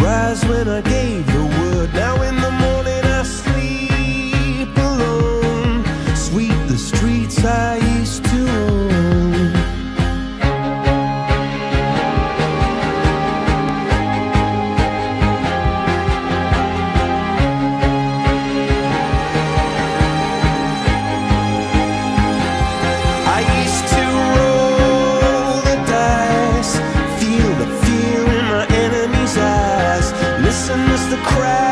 rise when I gain the crowd.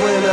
when